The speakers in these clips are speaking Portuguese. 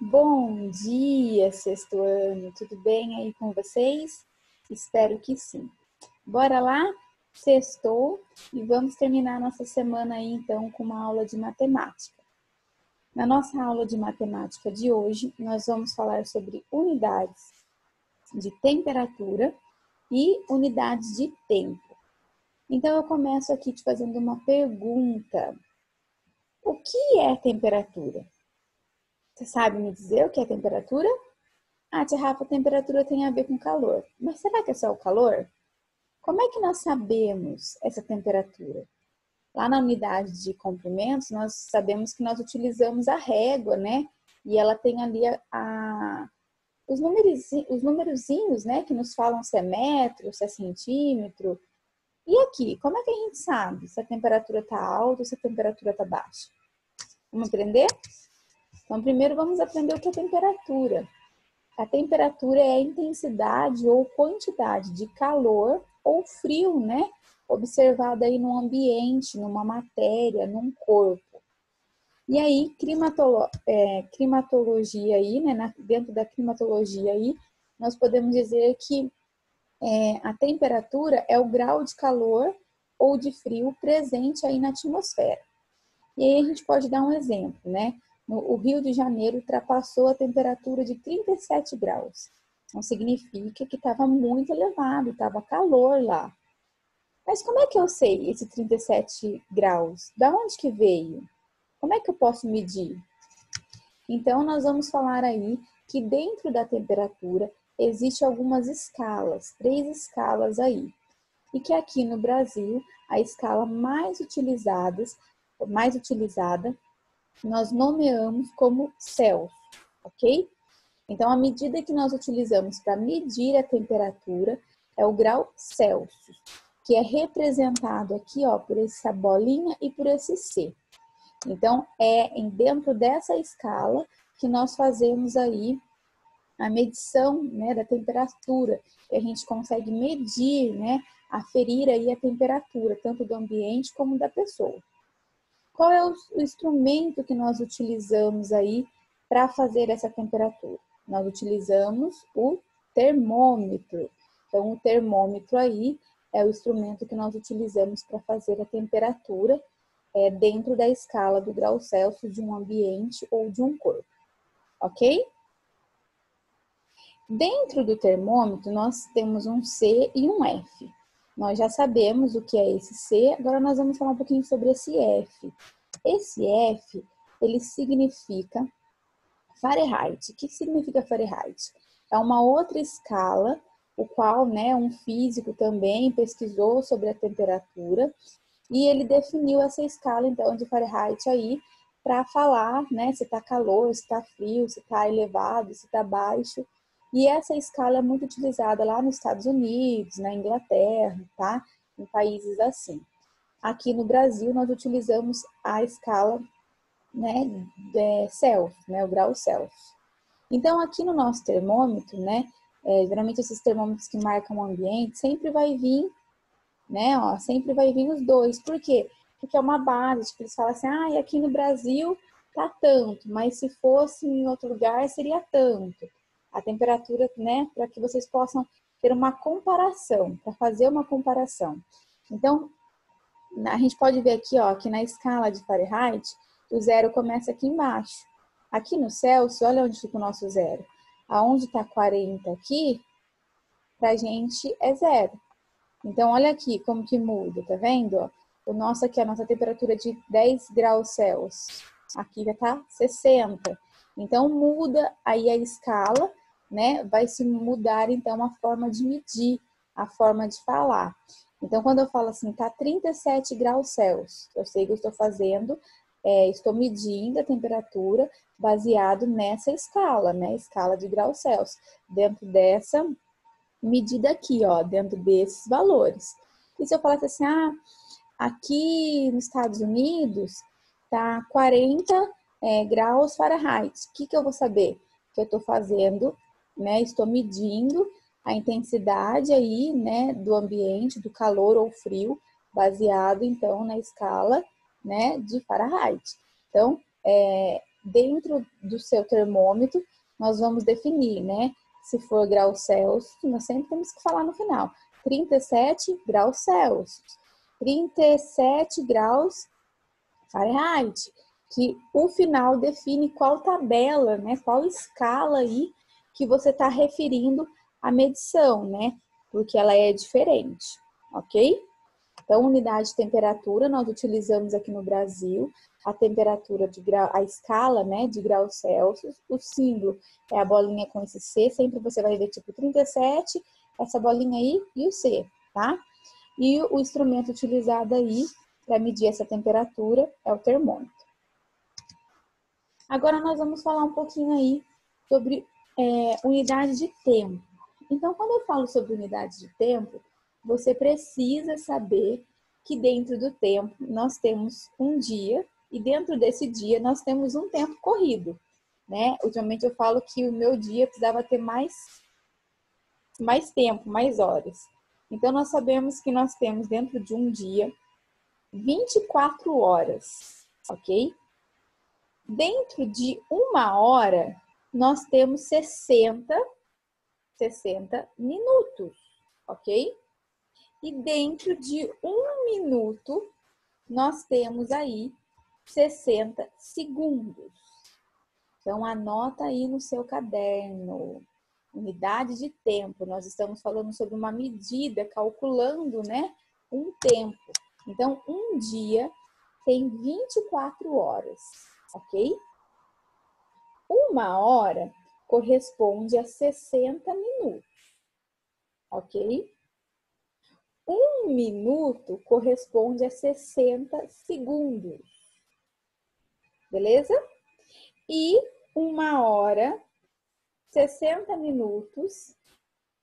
Bom dia, sexto ano. Tudo bem aí com vocês? Espero que sim. Bora lá? Sextou e vamos terminar nossa semana aí então com uma aula de matemática. Na nossa aula de matemática de hoje, nós vamos falar sobre unidades de temperatura e unidades de tempo. Então eu começo aqui te fazendo uma pergunta. O que é temperatura? Você sabe me dizer o que é temperatura? Ah, tia Rafa, temperatura tem a ver com calor. Mas será que é só o calor? Como é que nós sabemos essa temperatura? Lá na unidade de comprimentos, nós sabemos que nós utilizamos a régua, né? E ela tem ali a, a os, numerozinhos, os numerozinhos, né? Que nos falam se é metro, se é centímetro. E aqui, como é que a gente sabe se a temperatura está alta ou se a temperatura está baixa? Vamos aprender? Então, primeiro vamos aprender o que é temperatura. A temperatura é a intensidade ou quantidade de calor ou frio, né? Observada aí no ambiente, numa matéria, num corpo. E aí, climatolo é, climatologia aí, né? Na, dentro da climatologia aí, nós podemos dizer que é, a temperatura é o grau de calor ou de frio presente aí na atmosfera. E aí a gente pode dar um exemplo, né? O Rio de Janeiro ultrapassou a temperatura de 37 graus. Então significa que estava muito elevado, estava calor lá. Mas como é que eu sei esse 37 graus? Da onde que veio? Como é que eu posso medir? Então nós vamos falar aí que dentro da temperatura existe algumas escalas, três escalas aí. E que aqui no Brasil a escala mais utilizada, mais utilizada nós nomeamos como Celsius, ok? Então, a medida que nós utilizamos para medir a temperatura é o grau Celsius, que é representado aqui, ó, por essa bolinha e por esse C. Então, é dentro dessa escala que nós fazemos aí a medição né, da temperatura, que a gente consegue medir, né, aferir aí a temperatura, tanto do ambiente como da pessoa. Qual é o instrumento que nós utilizamos aí para fazer essa temperatura? Nós utilizamos o termômetro. Então, o termômetro aí é o instrumento que nós utilizamos para fazer a temperatura é, dentro da escala do grau Celsius de um ambiente ou de um corpo. Ok? Dentro do termômetro, nós temos um C e um F. Nós já sabemos o que é esse C, agora nós vamos falar um pouquinho sobre esse F. Esse F, ele significa Fahrenheit. O que significa Fahrenheit? É uma outra escala, o qual, né, um físico também pesquisou sobre a temperatura e ele definiu essa escala, então, de Fahrenheit aí para falar, né, se está calor, se está frio, se está elevado, se está baixo. E essa escala é muito utilizada lá nos Estados Unidos, na Inglaterra, tá? Em países assim. Aqui no Brasil, nós utilizamos a escala né, de Celsius, né, o grau Celsius. Então, aqui no nosso termômetro, né, é, geralmente esses termômetros que marcam o ambiente, sempre vai vir, né, ó, sempre vai vir os dois. Por quê? Porque é uma base, tipo, eles falam assim, ah, aqui no Brasil tá tanto, mas se fosse em outro lugar seria tanto a temperatura, né, para que vocês possam ter uma comparação, para fazer uma comparação. Então, a gente pode ver aqui, ó, que na escala de Fahrenheit, o zero começa aqui embaixo. Aqui no Celsius, olha onde fica o nosso zero. Aonde está 40 aqui, pra gente é zero. Então, olha aqui como que muda, tá vendo? O nosso aqui, a nossa temperatura de 10 graus Celsius. Aqui já tá 60. Então, muda aí a escala né, vai se mudar então a forma de medir, a forma de falar. Então, quando eu falo assim, tá 37 graus Celsius, eu sei que eu estou fazendo, é, estou medindo a temperatura baseado nessa escala, né, escala de graus Celsius, dentro dessa medida aqui, ó, dentro desses valores. E se eu falasse assim, ah, aqui nos Estados Unidos tá 40 é, graus Fahrenheit, o que, que eu vou saber? Que eu estou fazendo né? Estou medindo a intensidade aí, né, do ambiente, do calor ou frio, baseado então na escala, né, de Fahrenheit. Então, é, dentro do seu termômetro, nós vamos definir, né? Se for graus Celsius, nós sempre temos que falar no final. 37 graus Celsius, 37 graus Fahrenheit, que o final define qual tabela, né? Qual escala aí que você está referindo a medição, né? Porque ela é diferente, ok? Então, unidade de temperatura, nós utilizamos aqui no Brasil a temperatura de grau, a escala, né, de graus Celsius. O símbolo é a bolinha com esse C, sempre você vai ver tipo 37, essa bolinha aí e o C, tá? E o instrumento utilizado aí para medir essa temperatura é o termômetro. Agora nós vamos falar um pouquinho aí sobre é, unidade de tempo. Então, quando eu falo sobre unidade de tempo, você precisa saber que dentro do tempo nós temos um dia e dentro desse dia nós temos um tempo corrido, né? Ultimamente eu falo que o meu dia precisava ter mais mais tempo, mais horas. Então nós sabemos que nós temos dentro de um dia 24 horas, ok? Dentro de uma hora nós temos 60 60 minutos, ok? E dentro de um minuto, nós temos aí 60 segundos. Então, anota aí no seu caderno. Unidade de tempo. Nós estamos falando sobre uma medida, calculando, né? Um tempo. Então, um dia tem 24 horas, ok? Uma hora corresponde a 60 minutos, ok? Um minuto corresponde a 60 segundos, beleza? E uma hora, 60 minutos,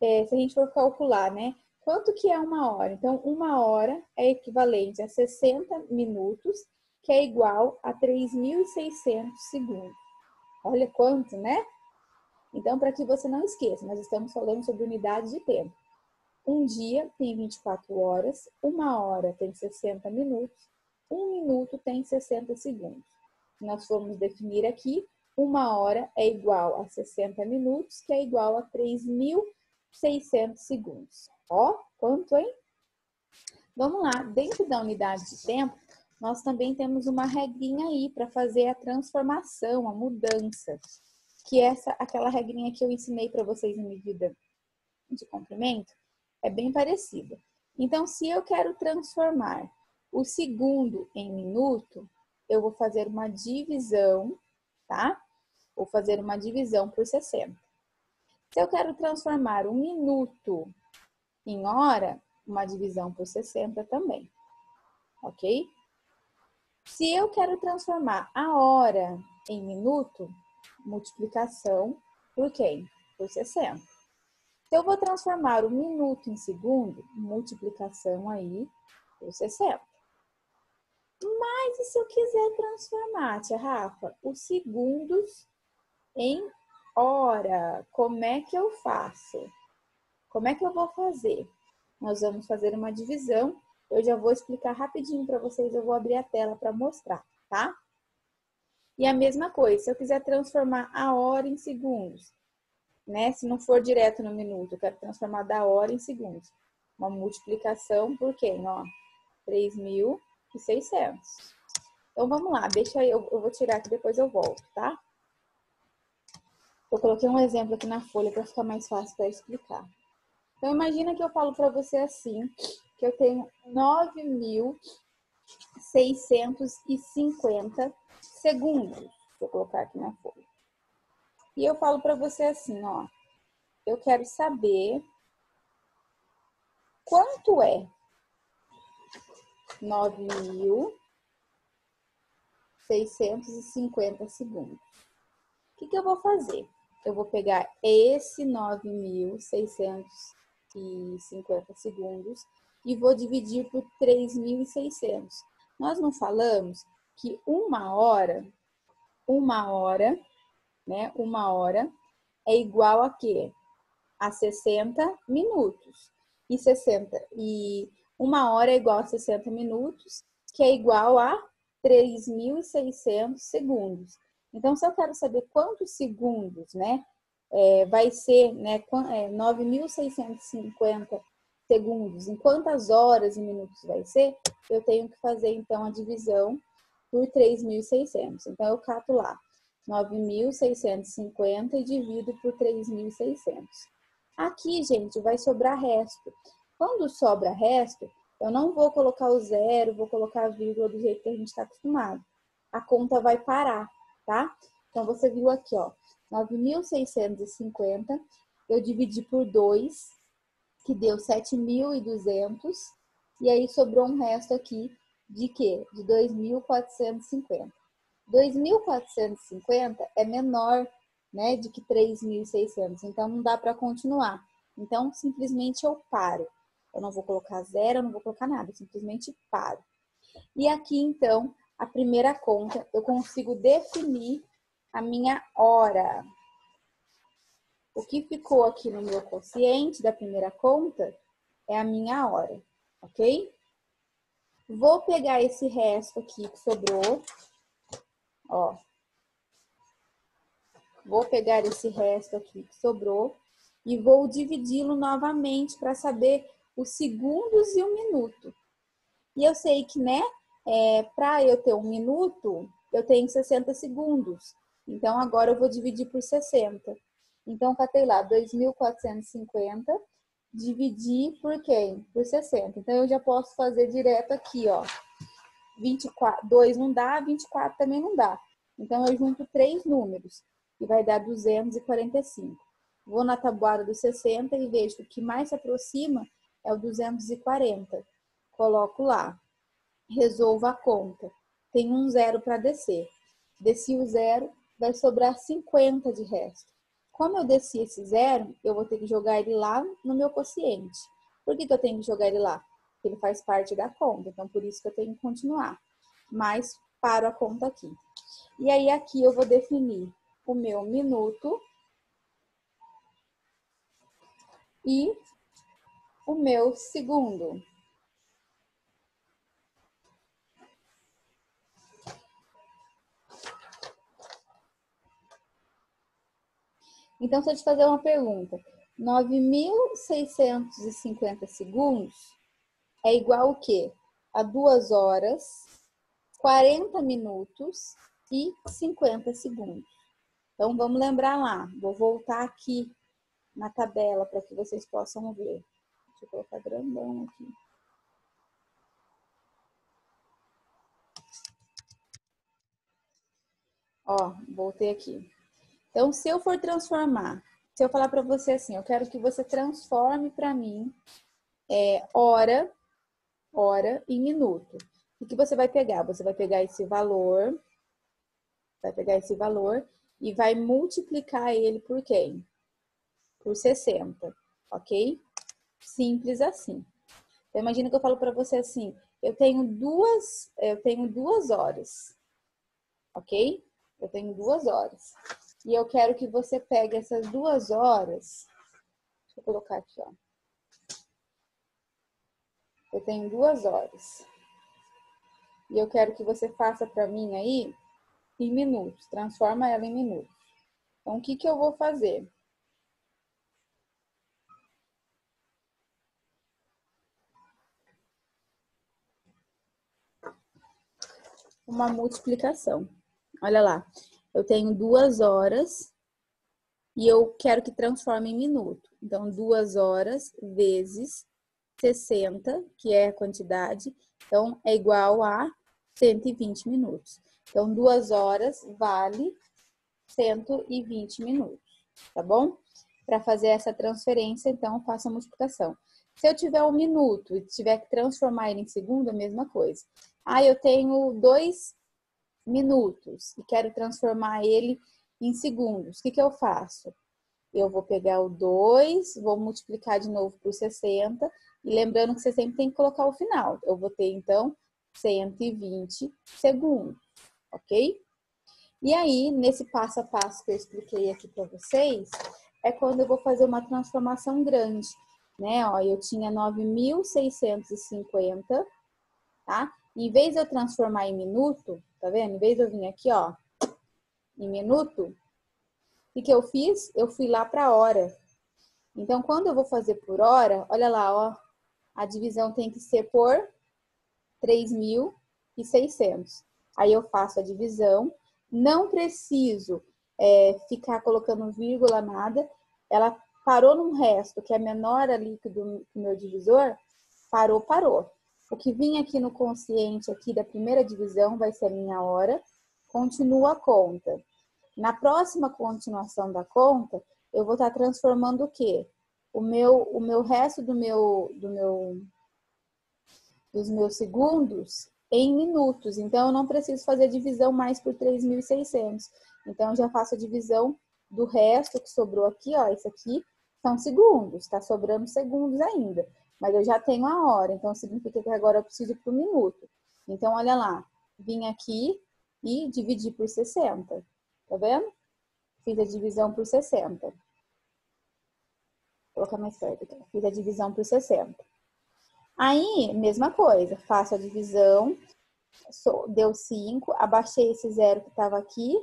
é, se a gente for calcular, né? Quanto que é uma hora? Então, uma hora é equivalente a 60 minutos, que é igual a 3.600 segundos. Olha quanto, né? Então, para que você não esqueça, nós estamos falando sobre unidade de tempo. Um dia tem 24 horas, uma hora tem 60 minutos, um minuto tem 60 segundos. Nós vamos definir aqui, uma hora é igual a 60 minutos, que é igual a 3.600 segundos. Ó, quanto, hein? Vamos lá, dentro da unidade de tempo, nós também temos uma regrinha aí para fazer a transformação, a mudança que essa aquela regrinha que eu ensinei para vocês em medida de comprimento é bem parecida. Então, se eu quero transformar o segundo em minuto, eu vou fazer uma divisão, tá? Vou fazer uma divisão por 60. Se eu quero transformar um minuto em hora, uma divisão por 60 também, ok? Se eu quero transformar a hora em minuto, multiplicação por quem? Por 60. Se eu vou transformar o minuto em segundo, multiplicação aí por 60. Mas e se eu quiser transformar, tia Rafa, os segundos em hora? Como é que eu faço? Como é que eu vou fazer? Nós vamos fazer uma divisão. Eu já vou explicar rapidinho para vocês. Eu vou abrir a tela para mostrar, tá? E a mesma coisa, se eu quiser transformar a hora em segundos, né? Se não for direto no minuto, eu quero transformar da hora em segundos. Uma multiplicação por quem? Ó, 3.600. Então, vamos lá. Deixa aí, eu, eu vou tirar aqui, depois eu volto, tá? Eu coloquei um exemplo aqui na folha para ficar mais fácil para explicar. Então, imagina que eu falo para você assim, que eu tenho 9.650 segundos. Vou colocar aqui na folha. E eu falo para você assim, ó. Eu quero saber quanto é 9.650 segundos. O que, que eu vou fazer? Eu vou pegar esse 9.650 segundos e vou dividir por 3.600. Nós não falamos que uma hora, uma hora, né? Uma hora é igual a quê? A 60 minutos. E 60 e uma hora é igual a 60 minutos, que é igual a 3.600 segundos. Então, se eu quero saber quantos segundos, né, é, vai ser, né, 9.650 é, segundos, em quantas horas e minutos vai ser, eu tenho que fazer, então, a divisão por 3.600. Então, eu cato lá 9.650 e divido por 3.600. Aqui, gente, vai sobrar resto. Quando sobra resto, eu não vou colocar o zero, vou colocar a vírgula do jeito que a gente está acostumado. A conta vai parar, tá? Então, você viu aqui, ó, 9.650, eu dividi por 2, que deu 7.200, e aí sobrou um resto aqui de quê? De 2.450. 2.450 é menor, né, de que 3.600, então não dá para continuar. Então, simplesmente eu paro. Eu não vou colocar zero, eu não vou colocar nada, simplesmente paro. E aqui, então, a primeira conta, eu consigo definir a minha hora. O que ficou aqui no meu quociente da primeira conta é a minha hora, ok? Vou pegar esse resto aqui que sobrou, ó. Vou pegar esse resto aqui que sobrou e vou dividi-lo novamente para saber os segundos e o minuto. E eu sei que, né, é, para eu ter um minuto, eu tenho 60 segundos. Então, agora eu vou dividir por 60. Então, catei lá 2.450, dividir por quem? Por 60. Então, eu já posso fazer direto aqui, ó. 24, 2 não dá, 24 também não dá. Então, eu junto três números e vai dar 245. Vou na tabuada do 60 e vejo que o que mais se aproxima é o 240. Coloco lá. Resolvo a conta. Tem um zero para descer. Desci o zero, vai sobrar 50 de resto. Como eu desci esse zero, eu vou ter que jogar ele lá no meu quociente. Por que, que eu tenho que jogar ele lá? Porque ele faz parte da conta, então por isso que eu tenho que continuar. Mas paro a conta aqui. E aí aqui eu vou definir o meu minuto e o meu segundo. Então, se eu te fazer uma pergunta, 9.650 segundos é igual o quê? A 2 horas, 40 minutos e 50 segundos. Então, vamos lembrar lá. Vou voltar aqui na tabela para que vocês possam ver. Deixa eu colocar grandão aqui. Ó, voltei aqui. Então, se eu for transformar, se eu falar para você assim, eu quero que você transforme para mim é, hora, hora em minuto. O que você vai pegar? Você vai pegar esse valor, vai pegar esse valor e vai multiplicar ele por quem? Por 60, ok? Simples assim. Então, imagina que eu falo para você assim, eu tenho duas, eu tenho duas horas, ok? Eu tenho duas horas. E eu quero que você pegue essas duas horas. Deixa eu colocar aqui, ó. Eu tenho duas horas. E eu quero que você faça para mim aí em minutos. Transforma ela em minutos. Então, o que, que eu vou fazer? Uma multiplicação. Olha lá eu tenho duas horas e eu quero que transforme em minuto. Então, duas horas vezes 60, que é a quantidade, então é igual a 120 minutos. Então, duas horas vale 120 minutos, tá bom? Para fazer essa transferência, então, faça a multiplicação. Se eu tiver um minuto e tiver que transformar ele em segundo, a mesma coisa. Ah, eu tenho dois minutos e quero transformar ele em segundos, o que, que eu faço? Eu vou pegar o 2, vou multiplicar de novo por 60, e lembrando que você sempre tem que colocar o final. Eu vou ter, então, 120 segundos, ok? E aí, nesse passo a passo que eu expliquei aqui para vocês, é quando eu vou fazer uma transformação grande, né? Ó, eu tinha 9.650, tá? Em vez de eu transformar em minuto, tá vendo? Em vez de eu vir aqui, ó, em minuto, o que eu fiz? Eu fui lá para hora. Então, quando eu vou fazer por hora, olha lá, ó, a divisão tem que ser por 3.600. Aí eu faço a divisão, não preciso é, ficar colocando vírgula, nada. Ela parou num resto que é menor ali que do meu divisor, parou, parou. O que vinha aqui no consciente aqui da primeira divisão vai ser a minha hora, continua a conta. Na próxima continuação da conta, eu vou estar transformando o quê? O meu, o meu resto do meu, do meu, dos meus segundos em minutos. Então, eu não preciso fazer a divisão mais por 3.600. Então, eu já faço a divisão do resto que sobrou aqui, ó. Isso aqui são segundos, tá sobrando segundos ainda. Mas eu já tenho a hora, então significa que agora eu preciso por minuto. Então, olha lá, vim aqui e dividi por 60. Tá vendo? Fiz a divisão por 60. Vou colocar mais perto aqui. Fiz a divisão por 60. Aí, mesma coisa, faço a divisão, deu 5, abaixei esse zero que estava aqui,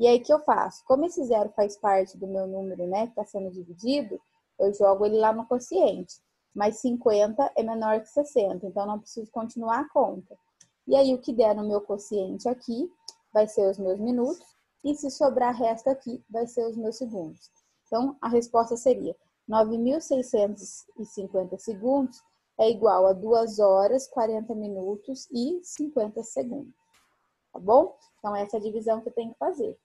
e aí, o que eu faço? Como esse zero faz parte do meu número, né, que está sendo dividido, eu jogo ele lá no quociente. Mas 50 é menor que 60, então não preciso continuar a conta. E aí, o que der no meu quociente aqui vai ser os meus minutos, e se sobrar resto aqui, vai ser os meus segundos. Então, a resposta seria 9.650 segundos é igual a 2 horas, 40 minutos e 50 segundos. Tá bom? Então, essa é a divisão que tenho que fazer.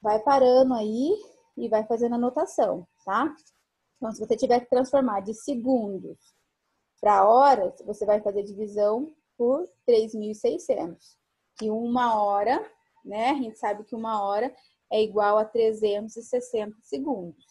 Vai parando aí e vai fazendo anotação, tá? Então, se você tiver que transformar de segundos para horas, você vai fazer divisão por 3.600. E uma hora né? A gente sabe que uma hora é igual a 360 segundos.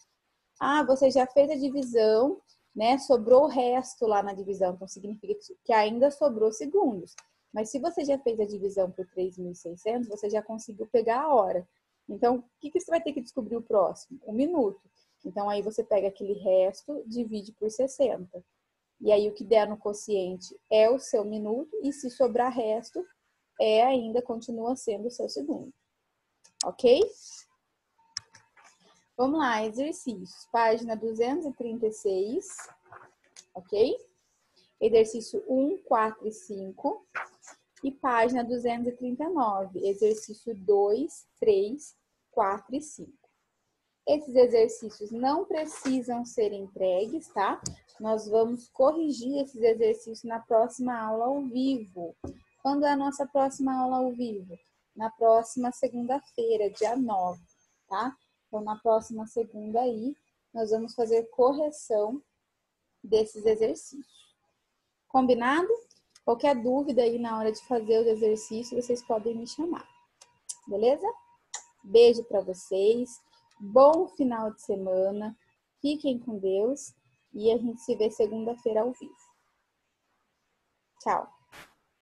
Ah, você já fez a divisão, né? Sobrou o resto lá na divisão, então significa que ainda sobrou segundos. Mas se você já fez a divisão por 3.600, você já conseguiu pegar a hora. Então, o que, que você vai ter que descobrir o próximo? Um minuto. Então, aí você pega aquele resto, divide por 60. E aí, o que der no quociente é o seu minuto, e se sobrar resto, é ainda continua sendo o seu segundo. Ok? Vamos lá, exercícios. Página 236. Ok? Exercício 1, 4 e 5. E página 239. Exercício 2, 3, 4 e 5. Esses exercícios não precisam ser entregues, tá? Nós vamos corrigir esses exercícios na próxima aula ao vivo. Quando é a nossa próxima aula ao vivo? Na próxima segunda-feira, dia 9, tá? Então, na próxima segunda aí, nós vamos fazer correção desses exercícios. Combinado? Qualquer dúvida aí na hora de fazer os exercícios, vocês podem me chamar. Beleza? Beijo para vocês. Bom final de semana. Fiquem com Deus e a gente se vê segunda-feira ao vivo. Tchau.